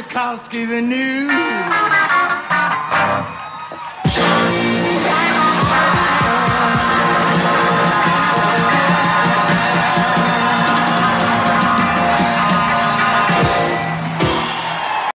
Tchaikovsky the new.